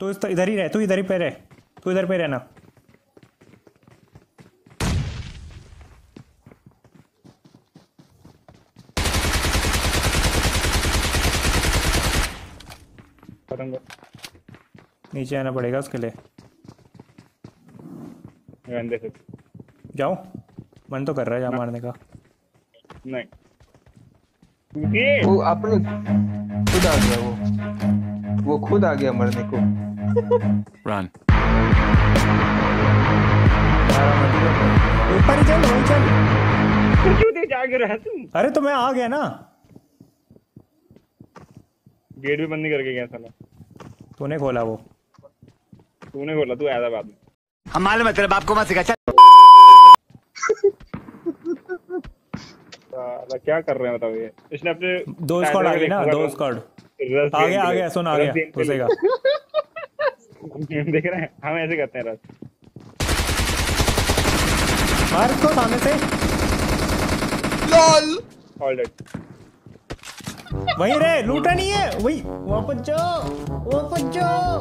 तो इस इधर ही रह तू इधर ही पे रह। तू इधर पे रहना। नीचे आना पड़ेगा उसके लिए। जाओ। मन तो कर रहा है जा मारने का। नहीं। वो अपने खुद आ गया वो। वो खुद आ गया मरने को। Run. ऊपर ही चल वहीं चल तू क्यों दे जाके रहा तू? अरे तो मैं आ गया ना। गेट भी बंद नहीं करके गया साला। तूने खोला वो। तूने बोला तू आया बाद में। हम मालूम है तेरे बाप को मत सिखा चल। साला क्या कर रहे हैं बताओ ये? इसने अपने दो स्क्वाड आ गए ना दो स्क्वाड आ गया आ गया सुन आ गया घुसेगा। देख रहे हैं। हम ऐसे करते हैं रस मार इसको सामने से। लॉल ऑल डेड वहीं रे लूटा नहीं है। वही वापस जाओ वापस जाओ।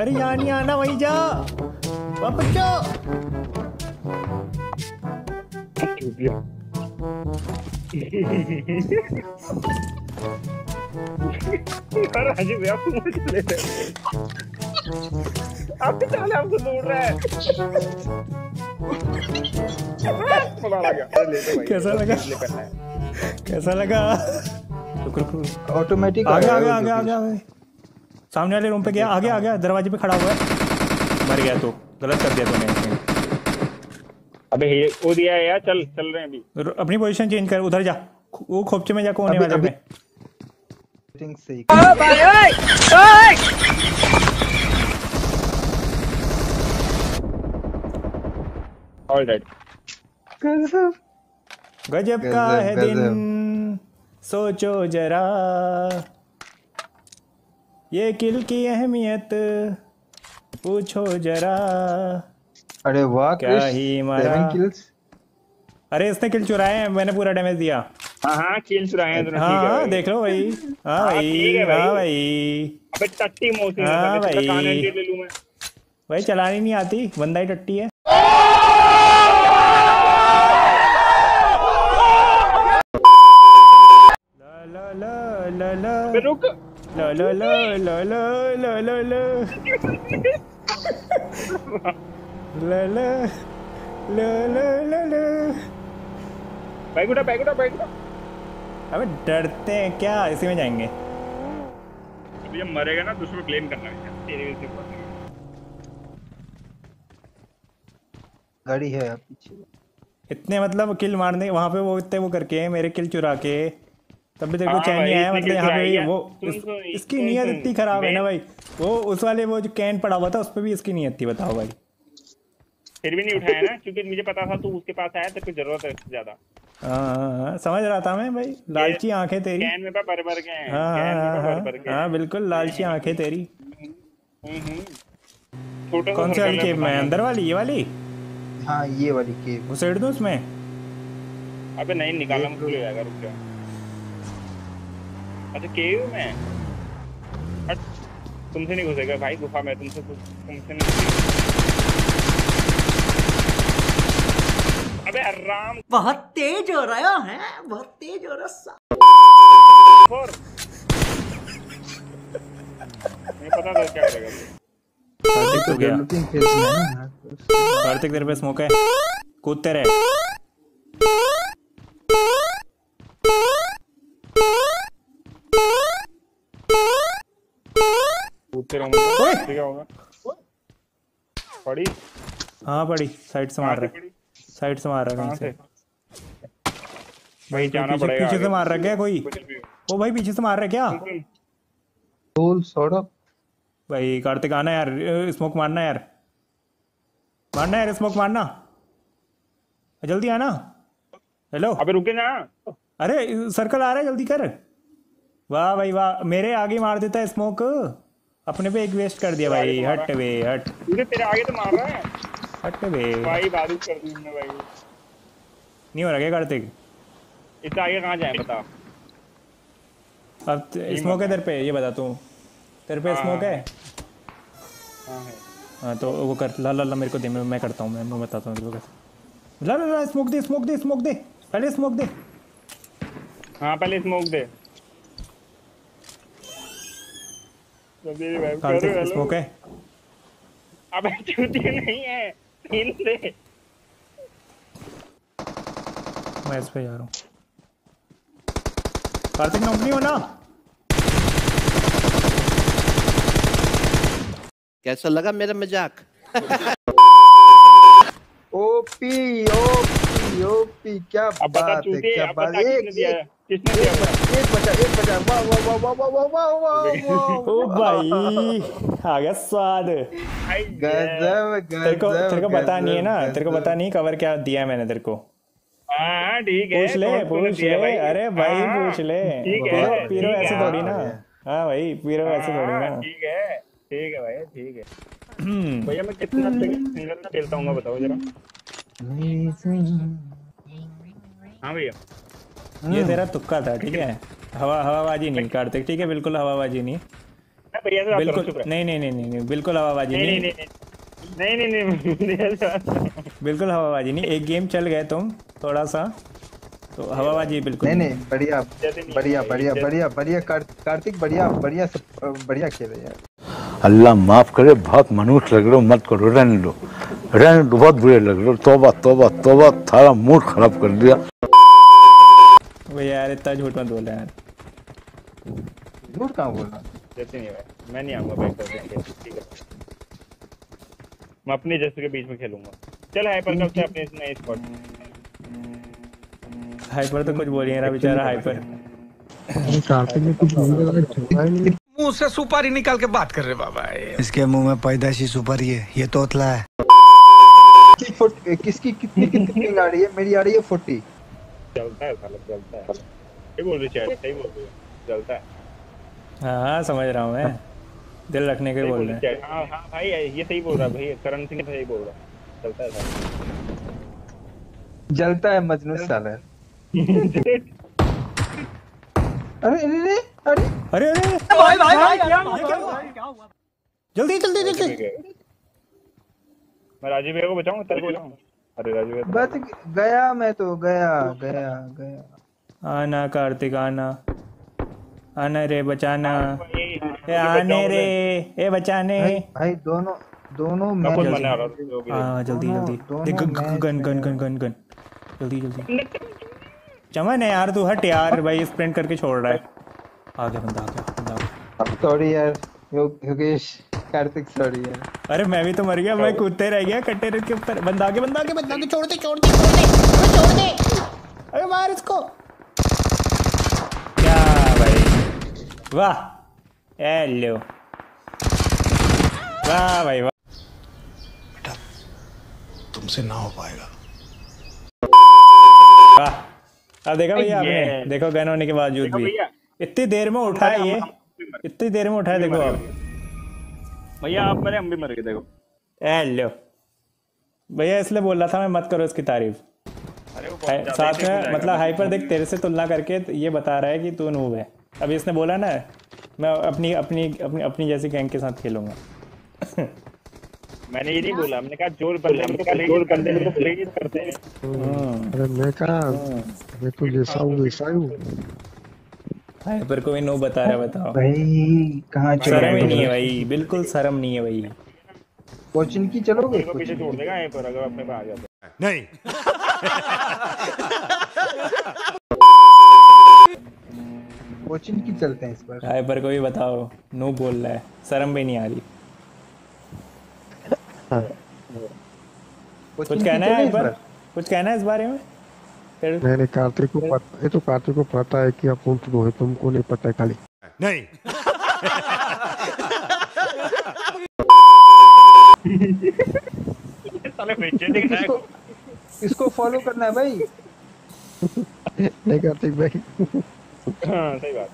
अरे यहाँ नहीं आना वहीं जा। वापस जाओ। चूतिया अरे राजीव भैया आपको मुझे ले रहे आपके चाले आपको ढूंढ रहा है। ले ले भाई कैसा लगा? ले है। कैसा लगा? रुक रुक ऑटोमेटिक आगे आगे आगे आगे आगे। सामने वाले रूम पे गया आगे आ गया दरवाजे पे खड़ा हुआ है। मर गया तो। गलत कर दिया तूने। अबे ये वो दिया है यार चल चल रहे हैं अभी। अपनी पोजीशन चेंज कर उधर जा। वो खोपचे में जा कोने अभी- में सेटिंग सही ऑल डेड गजब गजब का गजब, है दिन सोचो जरा ये किल की अहमियत पूछो जरा अरे वाह क्या ही मारा। किल्स अरे इसने किल चुराए हैं मैंने पूरा डैमेज दिया हाँ हाँ किल चुराए हैं हाँ है हाँ। देख लो भाई हाँ हाँ, भाई हाँ भाई अबे टट्टी मोसी हाँ, भाई। भाई चलानी नहीं आती बंदा ही टट्टी है ला ला ला ला ला अबे रुक ला ला ला ला ला ला ला ला ला ला ला ला ला ला बैग उठा बैग उठा बैग उठा अबे डरते हैं क्या? इसी में जाएँगे। अभी जब मरेगा ना दूसरे को क्लेम करना है। तेरी वजह से गाड़ी है आप पीछे। इतने मतलब किल मारने वहाँ पे वो इतने वो करके मेरे किल चुरा के तब भी तेरे को हाँ चैन नहीं आया मतलब यहाँ पे भी वो इस, इसकी नीयत इतनी खराब है ना भाई। वो उस वाले वो जो कैन पड़ा हुआ था उस पर भी इसकी नीयत थी बताओ भाई। फिर भी नहीं उठाया ना क्योंकि मुझे पता था तू उसके पास आया तेरे को ज़रूरत है ज़्यादा। हाँ हाँ, हाँ, समझ रहा था मैं भाई। लालची आँखें तेरी। कैन में भर भर के हैं। हाँ हाँ हाँ हाँ, बिल्कुल लालची आँखें तेरी। हम्म, हम्म। कौन सी वाली केव में? अंदर वाली ये वाली? हाँ ये वाली केव घुसेड़ दूँ उसमें? अबे नहीं निकालना मुश्किल हो जाएगा रुक जा। अच्छा केव में? तुमसे नहीं घुसेगा भाई गुफा में। तुमसे तुमसे नहीं राम। बहुत तेज हो रहा है बहुत तेज हो रहा पता तो कार्तिक तेरे पे स्मोक है। कूदते रहे। पड़ी। हाँ पड़ी। साइड से मार रहे। साइड से मार रहा है कहीं से? भाई जाना पड़ेगा पीछे से मार रहा है क्या कोई। ओ भाई पीछे से मार रहा है क्या? सुन, सुन, सोल भाई कार्तिक आना यार। स्मोक मारना यार। मारना यार स्मोक मारना। जल्दी आना। हेलो। अबे रुके ना। अरे सर्कल आ रहा है जल्दी कर। वाह भाई वाह। मेरे आगे मार देता है स्मोक। अपने पे एक वेस्ट कर दिया भाई। हट वे हट। तेरे आगे तो मार रहा है। हट वे भाई बारिश कर दी हमने भाई। नहीं हो रहा क्या कार्तिक? इससे आगे कहाँ जाए बता। अब स्मोक है तेरे पे ये बता तू। तेरे पे स्मोक है? हाँ हाँ। तो वो कर ला ला ला मेरे को दे मैं करता हूँ मैं मैं बताता हूँ तेरे को कैसे। ला ला ला स्मोक दे स्मोक दे स्मोक दे। पहले स्मोक दे। हाँ पहले स्मोक दे। कार्तिक स्मोक है? अबे चूतिया नहीं है। हिल दे मैं इस पे जा रहा हूँ। कार्तिक नौक नहीं हो ना? कैसा लगा मेरा मज़ाक? ओपी ओपी ओपी क्या बात है क्या बात बता एक किसने दिया एक किसने दिया बता एक बचा एक बचा। वाह वाह वाह वाह वाह वाह वाह वाह ओ भाई आ गया स्वाद। भाई गजब तेरे को तेरे को पता नहीं है ना तेरे को पता नहीं कवर क्या दिया मैंने तेरे को। हाँ ठीक है पूछ ले पूछ ले भाई? अरे भाई हाँ, पूछ ले। ठीक पीरो है पीरो ऐसे थोड़ी ना। हाँ भाई पीरो ऐसे थोड़ी हाँ, ना। ठीक है ठीक है भाई ठीक है। हम्म, भैया मैं कितना सिंगल में खेलता हूँ बताओ जरा। हाँ भैया। ये तेरा तुक्का था ठीक है हवा हवाबाजी नहीं कार्तिक ठीक है बिल्कुल हवाबाजी नहीं बिल्कुल नहीं नहीं नहीं नहीं बिल्कुल हवाबाजी नहीं नहीं नहीं नहीं बिल्कुल हवाबाजी नहीं एक गेम चल गए तुम थोड़ा सा तो हवाबाजी बिल्कुल नहीं नहीं बढ़िया बढ़िया बढ़िया बढ़िया बढ़िया कार्तिक बढ़िया बढ़िया सब बढ़िया खेल रहे यार अल्लाह माफ़ करे बहुत मनुष्य लग रहे हो मत करो रहने लो रहने लो बहुत बुरे लग रहे हो तोबा तोबा तोबा थारा मूड खराब कर दिया भैया यार इतना झूठ मत बोल यार। झूठ कहाँ बोल रहा? जैसे नहीं भाई मैं नहीं आऊँगा भाई कर ठीक है। मैं अपने जैसे के बीच में खेलूँगा। चल हाइपर कब से अपने नए स्पॉट हाइपर तो कुछ बोल ही नहीं रहा बेचारा हाइपर मुँह से सुपारी निकाल के बात कर रहे बाबा इसके मुँह में पैदाशी सुपारी है ये तोतला है। किसकी कितनी कितनी आ रही है? मेरी आ रही है फोर्टी। चलता है साला चलता है। सही बोल रही चैट सही बोल रही है। चलता है। हाँ हाँ समझ रहा हूँ मैं। दिल रखने के बोल रहे हैं। हाँ हाँ भाई ये सही बोल रहा भाई। करण सिंह सही बोल रहा है चलता है जलता है मजनू साला। अरे अरे अरे अरे। अरे अरे। भाई भाई भाई जल्दी जल्दी जल्दी। मैं राजीव भैया को बचाऊं? तेरे को बचाऊं? अरे राजीव भैया बच गया मैं तो गया गया गया। आना कार्तिक आना। आना रे बचाना। ए आने रे ए बचाने। भाई भाई दोनों दोनों मैं रहा हूँ जो हाँ जल्दी जल्दी। देख gun gun gun gun gun जल्दी जल्दी। चमन है यार तू हट यार भाई स्प्रिंट करके छोड़ रहा है। आ गया बंदा आ गया बंदा सॉरी यार योगेश। कार्तिक सॉरी यार अरे मैं भी तो मर गया मैं कूदते रह गया कट्टे के ऊपर। बंदा आगे बंदा आगे बंदा आगे छोड़ दे छोड़ दे छोड़ दे अबे छोड़ दे। अबे मार इसको। क्या भाई? वाह हेलो। वाह भाई वाह। बेटा तुमसे ना हो पाएगा। वाह। अब देखा भैया आपने? देखो गन होने के बावजूद भी। इतनी देर में उठा ये। इतनी देर में उठा है देखो आप। भैया आप मेरे हम भी मर गए देखो। हेलो भैया इसलिए बोल रहा था मैं मत करो इसकी तारीफ़। अरे वो साथ में। मतलब हाइपर देख तेरे से तुलना करके तो ये बता रहा है कि तू नूब है। अभी इसने बोला ना मैं अपनी अपनी अपनी अपनी जैसी गैंग के साथ खेलूँगा। मैंने ये नहीं बोला हमने कहा ज़ोर बंदे हमने कहा ज़ोर बंदे को प्रेरित करते हैं अरे मैं कहा मैं तो जैसा हूँ वैसा ही। हूँ। हाइपर को भी नूब बता रहा बताओ। भाई कहाँ शर्म ही नहीं है चलो भाई बिल्कुल शर्म नहीं है भाई। कोचिंग की चलोगे? को पीछे छोड़ देगा यहीं पर अगर अपने पास आ जाता नहीं। कोचिंग की चलते हैं इस बार। हाइपर को भी बताओ नूब बोल रहा है शर्म भी नहीं आ रही। कुछ कहना है इस बार? कुछ कहना है इस बारे में? फिर नहीं नहीं कार्तिक को पता ये तो कार्तिक को पता है कि अपन तो है तुमको नहीं पता है खाली नहीं साले बेचे दिख रहा इसको है इसको फॉलो करना है भाई नहीं कार्तिक भाई हाँ सही बात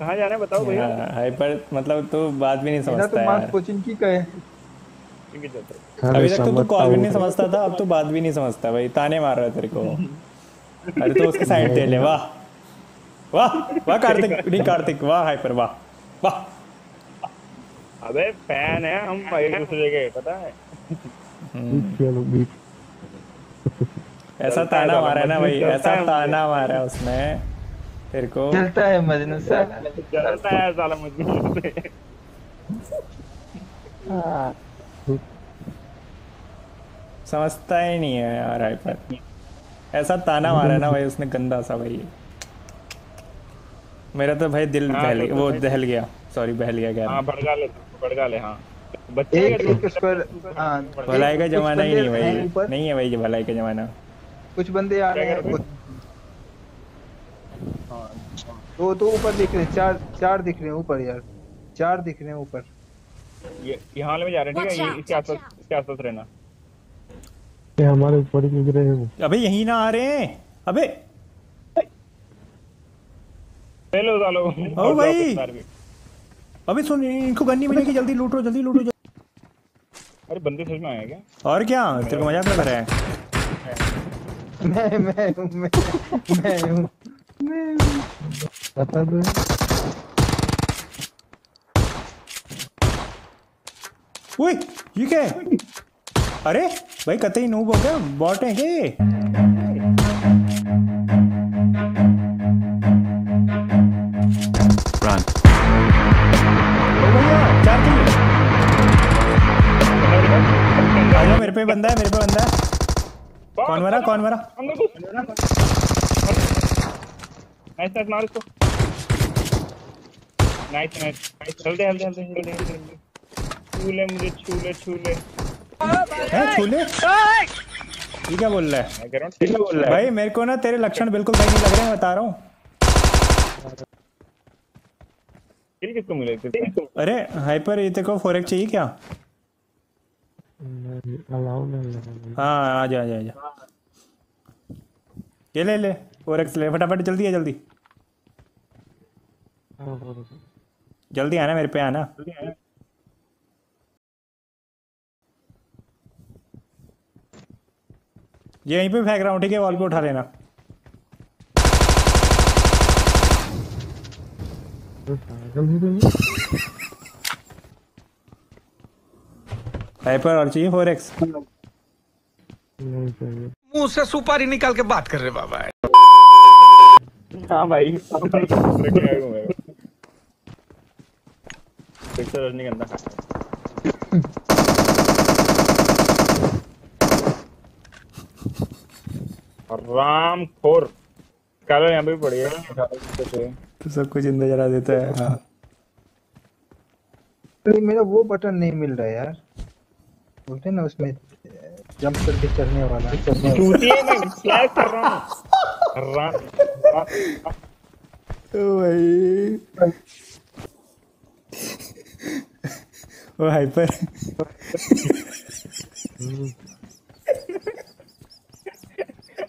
कहाँ जाना है बताओ भैया हाँ, हाइपर मतलब तू बात भी नहीं समझता तो मार्क्स यार कोचिंग की कहे ठीक है चलते हैं। अरे अभी तक तो तू समझता कॉल भी नहीं समझता था अब तू बात भी नहीं समझता भाई। ताने मार रहा है तेरे को। अरे तो उसकी साइड दे ले। वाह। वाह। वाह कार्तिक। नहीं कार्तिक। वाह हाइपर वाह। वाह। अबे फ़ैन है हम एक दूसरे के पता है? बीच खेलो बीच। ऐसा ताना मारा है ना भाई। ऐसा ताना मारा है उसने। तेरे को। चलता है मजनू साला। जलता है साला मुझे समझता ही नहीं है यार हाइपर ऐसा ताना मारा है ना भाई उसने गंदा सा भाई। मेरा तो भाई दिल हाँ, बहल तो- वो दहल गया। सॉरी बहल गया क्या हाँ भड़का ले भड़का ले हाँ। बच्चे एक के एक उस पर हाँ भलाई का जमाना ही नहीं भाई। ऊपर? नहीं है भाई ये भलाई का जमाना। कुछ बंदे आ रहे हैं। कर रहे तो तो ऊपर दिख रहे हैं चार चार दिख रहे हैं ऊपर यार। चार दिख रहे हैं ऊपर। ये यहाँ वाले में जा रहे हैं ठीक है? ये इसके आसपास इसके आसपास रहना। ये हमारे ऊपर ही गिर रहे हैं वो। अबे यहीं ना आ रहे हैं। अबे। पहले उतार लो ओ भाई। अबे सुन इनको गन्नी मिलेगी जल्दी लूटो जल्दी लूटो जल्दी। अरे बंदे समझ में आए क्या? और क्या? तेरे को मज़ाक लग रहा है। मैं मैं हूँ मैं मैं हूँ। मैं हूँ। पता तो है ओए ये क्या है? अरे भाई कतई नूब हो गया बॉट है क्या मेरे पे बंदा है मेरे पे बंदा है। कौन मरा कौन मरा? नाइस नाइस मार इसको नाइस नाइस जल्दी जल्दी जल्दी जल्दी जल्दी। छूले मुझे छूले छूले। है छूले? ये क्या बोल रहा है? हूँ है बोल रहा है? भाई मेरे को ना तेरे लक्षण बिल्कुल सही नहीं लग रहे हैं बता रहा हूँ। किल किसको मिले थे अरे हाइपर ये तेरे को फोरेक चाहिए क्या? अलाउ हाँ। आ जा आ जा ये ले ले फोरेक्स ले फटाफट जल्दी है जल्दी। जल्दी आना मेरे पे आना। ये यहीं पे फेंक रहा हूँ ठीक है? वॉल पे उठा लेना। नहीं हाइपर और चाहिए फोर एक्स मुँह से सुपारी निकाल के बात कर रहे बाबा हाँ। भाई। लेके आया हूँ मैं पिक्चर रजनीगंधा राम खोर। कालो यहाँ पे भी पड़ी है तो सब कुछ इंदा जला देता है हाँ। अरे मेरा वो बटन नहीं मिल रहा यार। बोलते हैं ना उसमें जंप करके चढ़ने वाला। टूटी है मैं फ्लैश कर रहा हूँ? राम ओ भाई। ओ हाइपर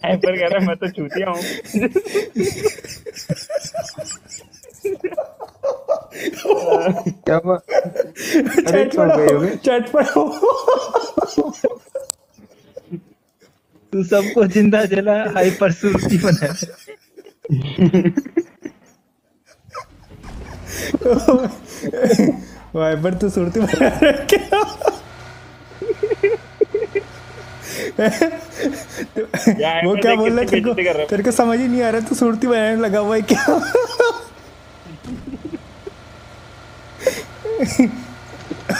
हाइपर कह रहा है मैं तो चूतिया हूँ। क्या चट छोड़ गए पड़ो होगे। चट तू सबको ज़िंदा जला हाइपर सुर्ती बना। ओ पर तू सुरती बना क्या? वो क्या बोल रहा है तेरे को है। तेरे समझ ही नहीं आ रहा तू सुरती बनाने लगा हुआ है क्या?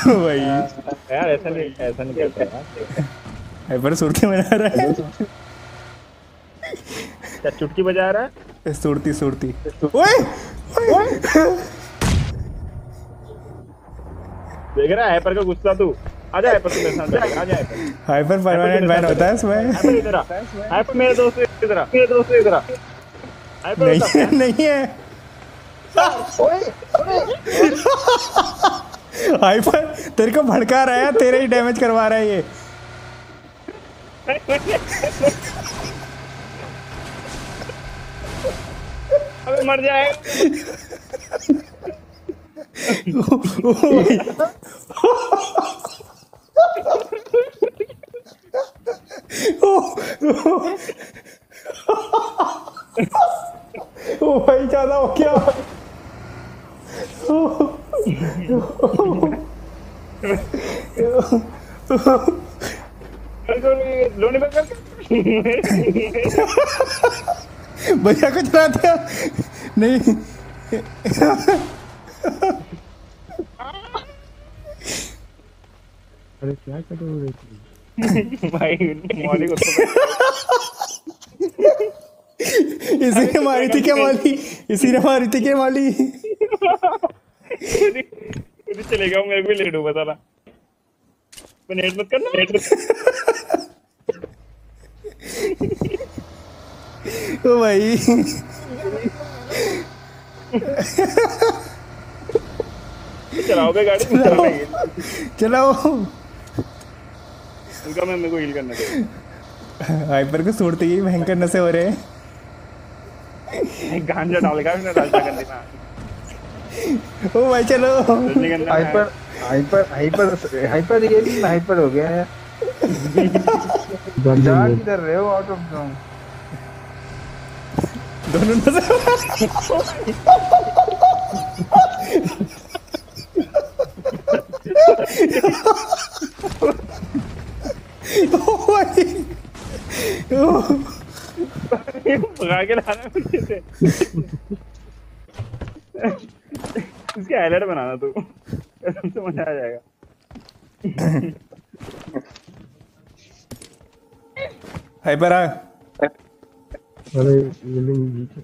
भाई। यार ऐसा नहीं ऐसा नहीं करता हाइपर सुरती बना रहा है। क्या चुटकी बजा रहा है? सुरती सुरती। ओए देख रहा है हाइपर का गुस्सा तू। आजा हाइपर तू मेरे साथ परमानेंट बैन होता है इसमें। हाइपर इधर आ। हाइपर मेरे दोस्त इधर आ। मेरे दोस्त इधर आ। हाइपर नहीं है। नहीं है। हाइपर तेरे को भड़का रहा है तेरे ही डैमेज करवा रहा है ये। अबे मर जाएगा ओ भाई ज़्यादा हो गया भैया को चला दिया नहीं अरे क्या कर रहे हो रे? भाई मौली को तो इसी ने मारी थी क्या माली? इसी ने मारी थी क्या माली? चले गया मेरे को भी लेट हो बता रहा तो नेट मत करना? नेट मत ओ भाई। चलाओगे गाड़ी चलाओगे चलाओ। उनका मैं मेरे को हील करना चाहिए। हाइपर को सूटते ही भयंकर नशे हो रहे हैं। गांजा डालेगा मैंने रास्ता कर देना। ओ भाई चलो। हाइपर हाइपर हाइपर हाइपर ये भी हाइपर हो गया है। जा किधर रहे हो आउट ऑफ़ जोन दोनों नशे से इसके हाईलाइट बनाना तू कसम से मज़ा आ जाएगा हाइपर आ अरे ये लिंक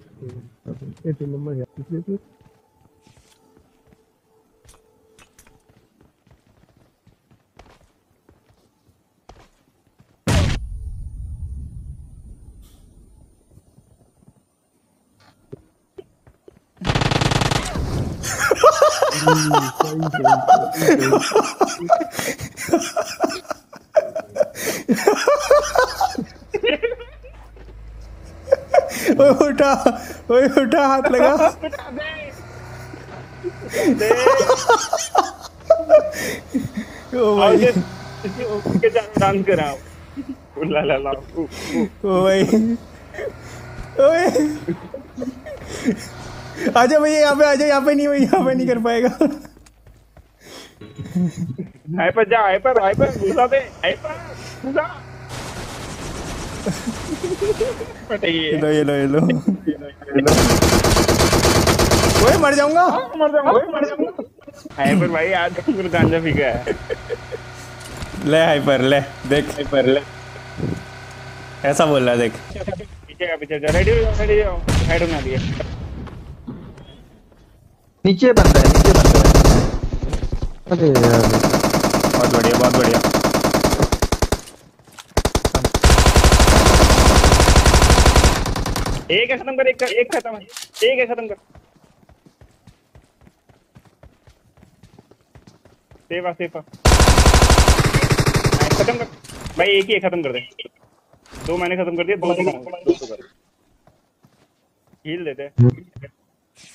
ये तीन नंबर है ओए उठा ओए उठा हाथ लगा। ओ भाई। साथ डांस करा। ला ला ला। ओ भाई। ओए। आजा भैया यहाँ पे आजा यहाँ पे नहीं भाई यहाँ पे नहीं कर पाएगा हाइपर जा हाइपर हाइपर घुसा दे हाइपर घुसा ये लो ये लो ये लो ओए मर जाऊँगा मर जाऊँगा मर जाऊँगा हाइपर भाई आज फिर गांजा पी गया है ले हाइपर ले देख हाइपर ले ऐसा बोल रहा है देख पीछे का पीछे जा रेडी हो रेडी हो जाओ साइड बना दिए नीचे बंदा है नीचे बंदा है। अरे यार। बहुत बढ़िया बहुत बढ़िया। एक खत्म कर एक एक खत्म है। एक है खत्म कर। सेवा सेवा। खत्म कर। भाई एक ही है खत्म कर दे। दो मैंने खत्म कर दिया दो तू कर हील दे दे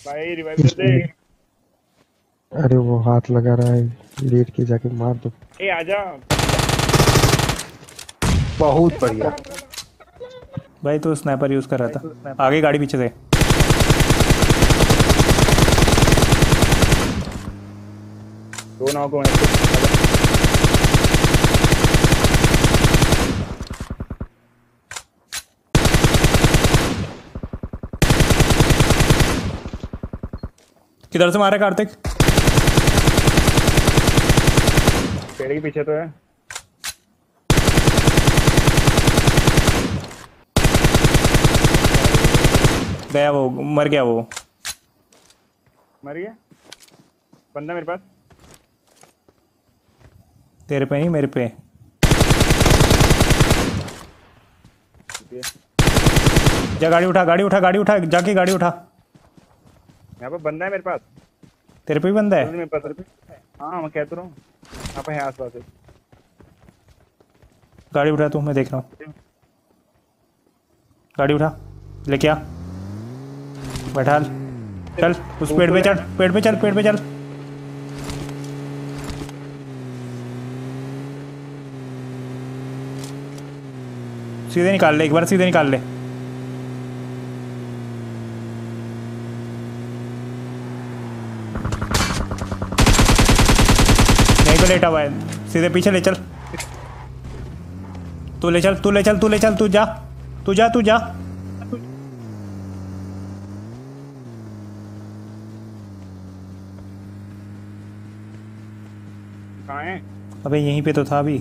भाई रिवाइव दे दे अरे वो हाथ लगा रहा है लेट के जाके मार दो। ए आजा बहुत बढ़िया। भाई तो स्नाइपर यूज़ कर रहा था। आगे गाड़ी पीछे से। दो नाव को किधर से मारा कार्तिक? पेड़ के पीछे तो है। गया वो मर गया वो। मर गया? बंदा मेरे पास। तेरे पे नहीं मेरे पे। जा गाड़ी उठा गाड़ी उठा गाड़ी उठा जाके गाड़ी उठा। यहाँ पर बंदा है मेरे पास। तेरे पे भी बंदा है? मेरे पास। हाँ मैं कहता रहा हूँ। यहाँ पे है आस पास गाड़ी उठा, तू, मैं देख रहा हूँ। गाड़ी उठा, लेके आ। बैठा चल, उस पेड़ पे चल, पेड़ पे चल, पेड़ पे चल। सीधे निकाल ले, एक बार सीधे निकाल ले। पे लेटा हुआ है। सीधे पीछे ले चल। तू ले चल तू ले चल तू ले चल तू जा। तू जा तू जा। अबे यहीं पे तो था अभी।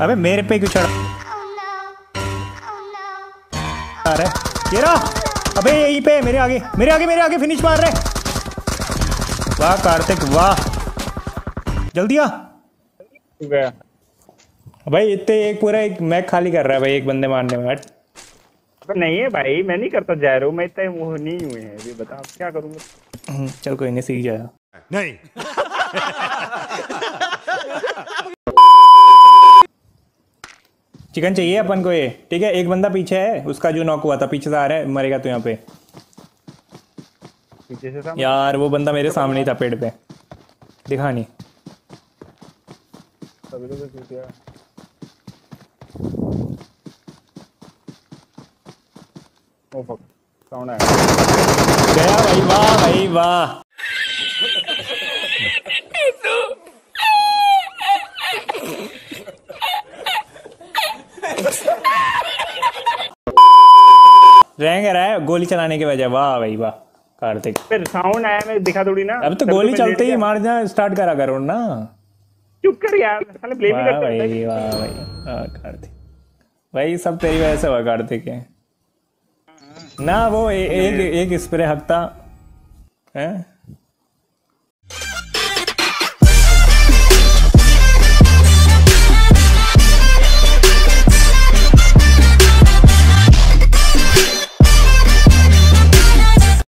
अबे मेरे पे क्यों चढ़ा? रहा ये रहा। अबे यहीं पे मेरे आगे। मेरे आगे मेरे आगे फिनिश मार रहे वाह कार्तिक वाह। जल्दी आ। गया भाई इतने एक पूरा एक मैच खाली कर रहा है भाई एक बंदे मारने में हट। नहीं है भाई मैं नहीं करता जा रहा हूँ मैं इतना वो नहीं हुए हैं अभी बता अब क्या करूँगा हम्म, चल कोई नहीं सीख जाएगा। नहीं। चिकन चाहिए अपन को ये ठीक है? एक बंदा पीछे है उसका जो नॉक हुआ था पीछे से आ रहा है मरेगा तो यहाँ पे। पीछे से था यार वो बंदा मेरे सामने ही था पेड़ पे। दिखा नहीं। तभी तो सूझ गया ओ फक साउंड आया गया भाई वाह भाई वाह। रैंक रहा है गोली चलाने की वजह वाह भाई वाह। कार्तिक। फिर साउंड आया मैं दिखा थोड़ी ना। अब तो गोली चलते ही मार जा स्टार्ट करा करो ना। चुप कर यार साले ब्लेम ही करते हैं। भाई वाह भाई वाह कार्तिक। भाई सब तेरी वजह से हुआ कार्तिक है। ना वो ए, एक एक स्प्रे हकता है?